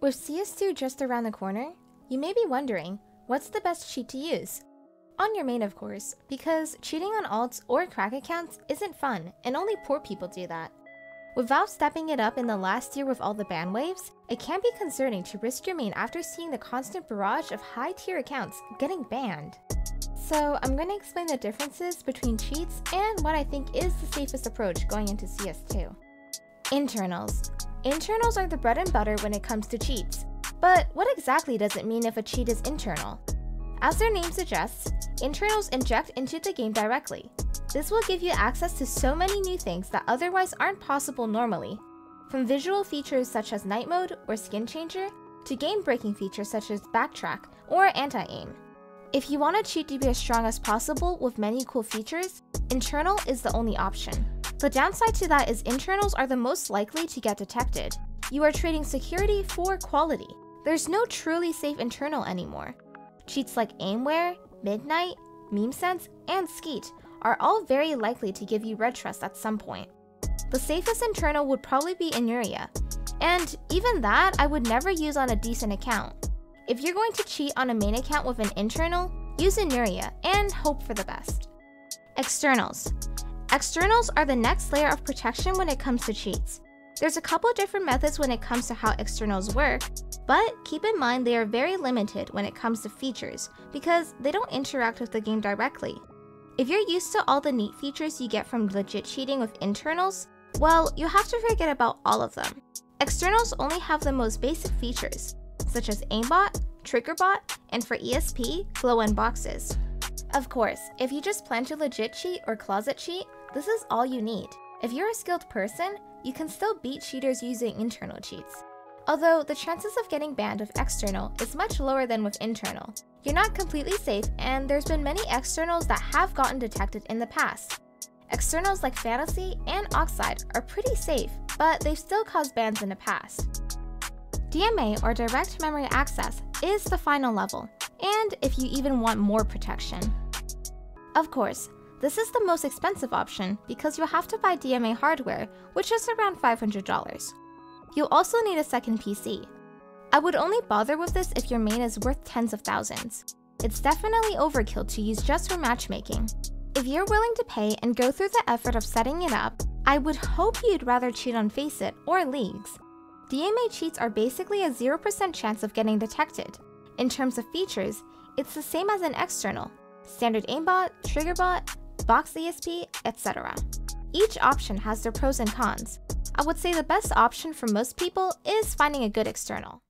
With CS2 just around the corner, you may be wondering, what's the best cheat to use? On your main of course, because cheating on alts or crack accounts isn't fun and only poor people do that. Without stepping it up in the last year with all the ban waves, it can be concerning to risk your main after seeing the constant barrage of high tier accounts getting banned. So I'm going to explain the differences between cheats and what I think is the safest approach going into CS2. Internals. Internals are the bread and butter when it comes to cheats. But what exactly does it mean if a cheat is internal? As their name suggests, internals inject into the game directly. This will give you access to so many new things that otherwise aren't possible normally, from visual features such as night mode or skin changer, to game-breaking features such as backtrack or anti-aim. If you want a cheat to be as strong as possible with many cool features, internal is the only option. The downside to that is internals are the most likely to get detected. You are trading security for quality. There's no truly safe internal anymore. Cheats like Aimware, Midnight, Memesense, and Skeet are all very likely to give you red trust at some point. The safest internal would probably be Iniuria, and even that I would never use on a decent account. If you're going to cheat on a main account with an internal, use Iniuria and hope for the best. Externals. Externals are the next layer of protection when it comes to cheats. There's a couple different methods when it comes to how externals work, but keep in mind they are very limited when it comes to features because they don't interact with the game directly. If you're used to all the neat features you get from legit cheating with internals, well, you have to forget about all of them. Externals only have the most basic features, such as aimbot, triggerbot, and for ESP, glow-in boxes. Of course, if you just plan to legit cheat or closet cheat, this is all you need. If you're a skilled person, you can still beat cheaters using internal cheats. Although the chances of getting banned with external is much lower than with internal. You're not completely safe and there's been many externals that have gotten detected in the past. Externals like Fantasy and Oxide are pretty safe, but they've still caused bans in the past. DMA or Direct Memory Access is the final level, and if you even want more protection. Of course, this is the most expensive option because you'll have to buy DMA hardware, which is around $500. You'll also need a second PC. I would only bother with this if your main is worth tens of thousands. It's definitely overkill to use just for matchmaking. If you're willing to pay and go through the effort of setting it up, I would hope you'd rather cheat on Faceit or Leagues. DMA cheats are basically a 0% chance of getting detected. In terms of features, it's the same as an external. Standard aimbot, triggerbot, box ESP, etc. Each option has their pros and cons. I would say the best option for most people is finding a good external.